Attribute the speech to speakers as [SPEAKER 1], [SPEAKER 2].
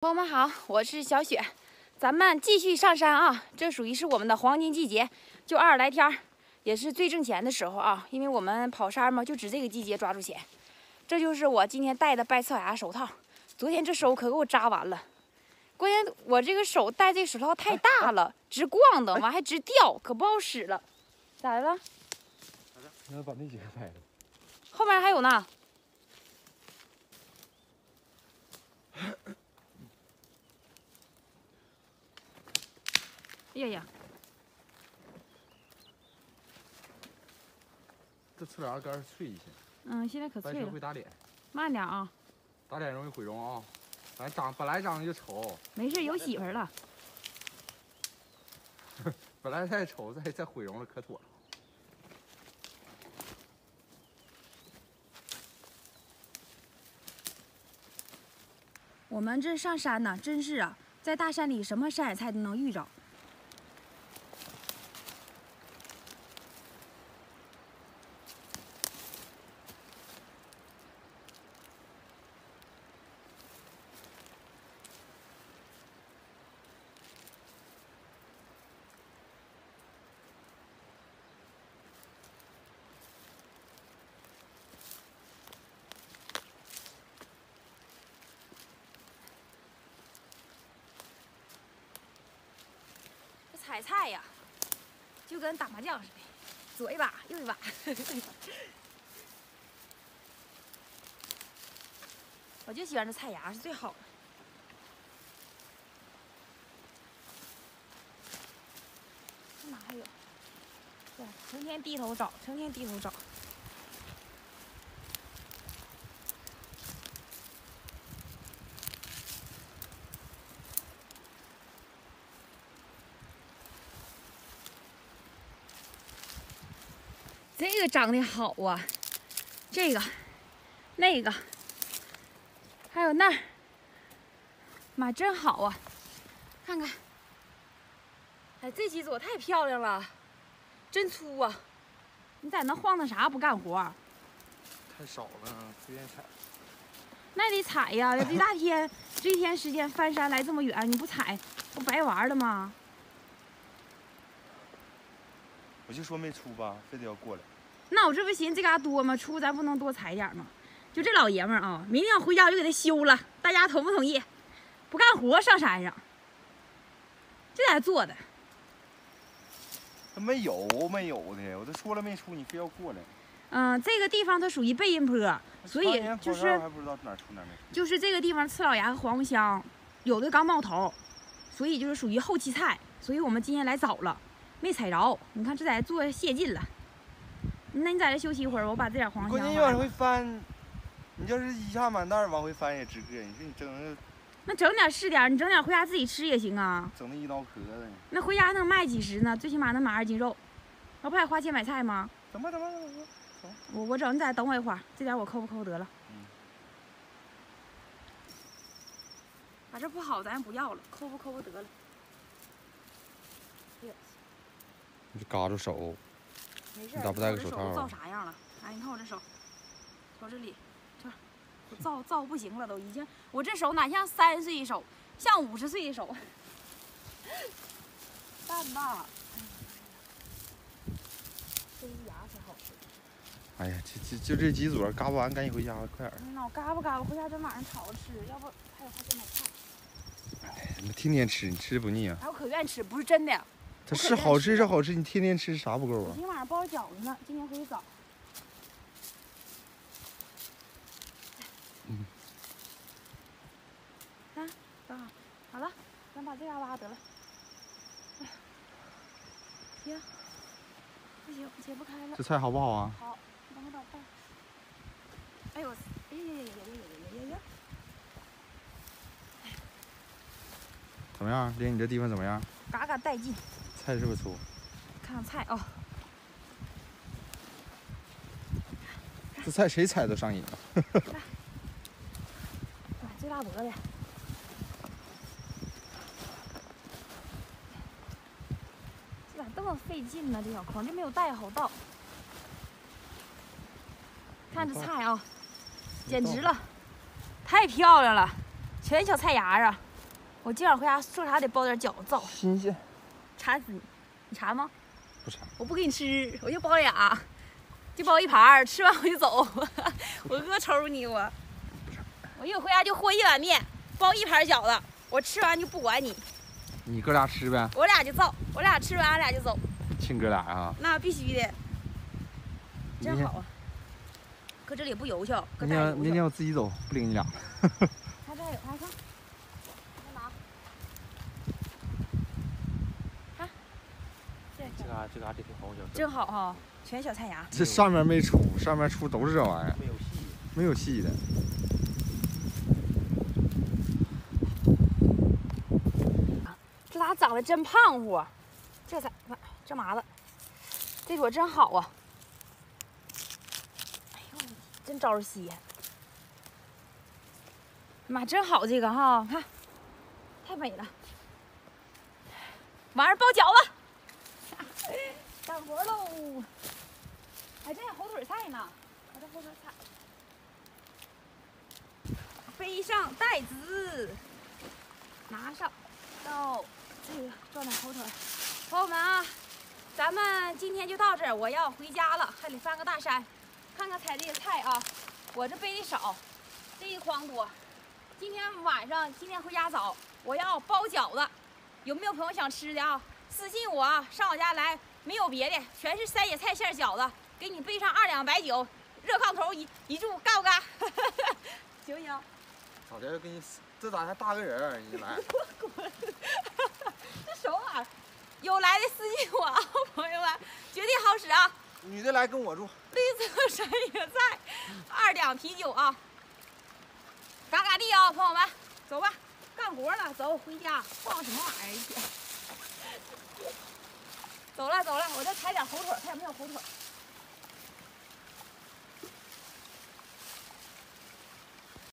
[SPEAKER 1] 朋友们好，我是小雪，咱们继续上山啊！这属于是我们的黄金季节，就二十来天儿，也是最挣钱的时候啊！因为我们跑山嘛，就指这个季节抓住钱。这就是我今天戴的拜刺牙手套，昨天这手可给我扎完了。关键我这个手戴这手套太大了，直逛的，完还直掉，可不好使了。咋的了？
[SPEAKER 2] 那把那几个拍了。
[SPEAKER 1] 后面还有呢。呀呀！
[SPEAKER 2] 这刺牙干脆一些，
[SPEAKER 1] 嗯，现在可脆了
[SPEAKER 2] 会。打脸，
[SPEAKER 1] 慢点啊，
[SPEAKER 2] 打脸容易毁容啊。咱长本来长得就丑，
[SPEAKER 1] 没事，有媳妇儿了。
[SPEAKER 2] 本来再丑再再毁容了可妥了。
[SPEAKER 1] 我们这上山呢，真是啊，在大山里什么山野菜都能遇着。菜呀，就跟打麻将似的，左一把右一把。我就喜欢这菜芽是最好的。这哪还有？对，成天低头找，成天低头找。这个长得好啊，这个、那个，还有那儿，妈真好啊！看看，哎，这几朵太漂亮了，真粗啊！你在那晃荡啥不干活？
[SPEAKER 2] 太少了，不愿意采。
[SPEAKER 1] 那得采呀！这一大天，这一天时间翻山来这么远，你不采，不白玩了吗？
[SPEAKER 3] 我就说没出吧，非得要过来。
[SPEAKER 1] 那我这不寻思这嘎多吗？出咱不能多采点吗？就这老爷们儿啊，明天回家我就给他修了，大家同不同意？不干活上山上，这咋做的？
[SPEAKER 3] 他没有没有的，我都说了没出，你非要过来。
[SPEAKER 1] 嗯，这个地方它属于背阴坡，所以就是
[SPEAKER 3] 跑山我还不知道哪出哪没出。
[SPEAKER 1] 就是这个地方刺老芽和黄瓜香有的刚冒头，所以就是属于后期菜，所以我们今天来早了，没采着。你看这在这做泄劲了，那你在这休息一会儿，我把这点黄
[SPEAKER 3] 关键你往回翻，你要是一下满袋往回翻也值个。你说你整那
[SPEAKER 1] 那整点是点，你整点回家自己吃也行啊。
[SPEAKER 3] 整那一刀壳子，
[SPEAKER 1] 那回家能卖几十呢？最起码能买二斤肉，那不还花钱买菜吗？
[SPEAKER 3] 怎么怎么怎么怎么？
[SPEAKER 1] 我我整，你在这等我一会儿，这点我抠不抠得了。
[SPEAKER 3] 嗯
[SPEAKER 1] 把这不好咱也不要了，抠不抠得了。
[SPEAKER 2] 你嘎住手，
[SPEAKER 1] 没事。
[SPEAKER 2] 你咋不戴个手套
[SPEAKER 1] 造啥样了？哎，你看我这手，瞅这里，这，我造造不行了，都已经，我这手哪像三十岁一手，像五十岁一手。蛋吧，这一牙可好吃。
[SPEAKER 3] 哎呀，就就就这几撮，嘎不完赶紧回家，快点儿。
[SPEAKER 1] 嗯呐，我嘎巴嘎巴，回家整晚上炒着吃，要不还有花钱买菜。
[SPEAKER 3] 你们天天吃，你吃不腻啊？
[SPEAKER 1] 哎，我可愿吃，不是真的。
[SPEAKER 3] 它是好吃
[SPEAKER 1] 吃
[SPEAKER 3] 是好吃，你天天吃啥不够啊？
[SPEAKER 1] 今天晚上包饺子呢，今天回去早。好了，咱把这嘎挖得了。哎，行，不行，解不开了
[SPEAKER 3] 这。菜好不好啊？
[SPEAKER 1] 好，等会儿等会儿。哎呦，哎呀呀呀呀呀呀呀！
[SPEAKER 3] 怎么样？连你这地方怎么样？
[SPEAKER 1] 嘎嘎带劲，
[SPEAKER 3] 菜是不是粗？
[SPEAKER 1] 看看菜哦。
[SPEAKER 3] 这菜谁采都上瘾啊！
[SPEAKER 1] 买最大脖的。这咋这么费劲呢？这小筐就没有带好倒。看这菜啊，简直了，太漂亮了，全小菜芽啊！我今晚回家做啥得包点饺子造，
[SPEAKER 3] 新鲜。
[SPEAKER 1] 馋死你！你馋吗？
[SPEAKER 3] 不馋。
[SPEAKER 1] 我不给你吃，我就包俩，就包一盘儿，吃完我就走。我恶抽你我！我一会回家就和一碗面，包一盘饺子，我吃完就不管你。
[SPEAKER 2] 你哥俩吃呗，
[SPEAKER 1] 我俩就造，我俩吃完俺俩就走，
[SPEAKER 2] 亲哥俩啊。
[SPEAKER 1] 那必须的，真好啊！搁这里不油去，搁
[SPEAKER 2] 明
[SPEAKER 1] 这
[SPEAKER 2] 明天我自己走，不领你俩。
[SPEAKER 1] 他这还有，来看，干嘛？看，这
[SPEAKER 3] 这嘎这挺好小，
[SPEAKER 1] 正好哈，全小菜芽。
[SPEAKER 2] 这上面没出，上面出都是这玩意儿，
[SPEAKER 3] 没有细。
[SPEAKER 2] 没有细的。
[SPEAKER 1] 这咋长得真胖乎啊？这咋这麻子？这朵真好啊！哎呦，真招人稀罕。妈，真好这个哈，看，太美了。晚上包饺子，干活喽！还真有火腿菜呢，我这火腿菜。背上袋子，拿上，到这个装点火腿。朋友们啊，咱们今天就到这，我要回家了，还得翻个大山，看看采这些菜啊。我这背的少，这一筐多。今天晚上，今天回家早，我要包饺子，有没有朋友想吃的啊？私信我啊，上我家来，没有别的，全是山野菜馅饺子，给你备上二两白酒，热炕头一一住，干不干？行不行？
[SPEAKER 3] 咋的？给你这咋还大个人儿？你来。
[SPEAKER 1] 这什么玩意儿？有来的私信我啊，朋友们，绝对好使啊！
[SPEAKER 3] 女的来跟我住。
[SPEAKER 1] 绿色山野菜，二两啤酒啊，嘎嘎地啊，朋友们，走吧，干活了，走回家，晃什么玩意儿一天？走了走了，我再采点火腿，看有没有火腿。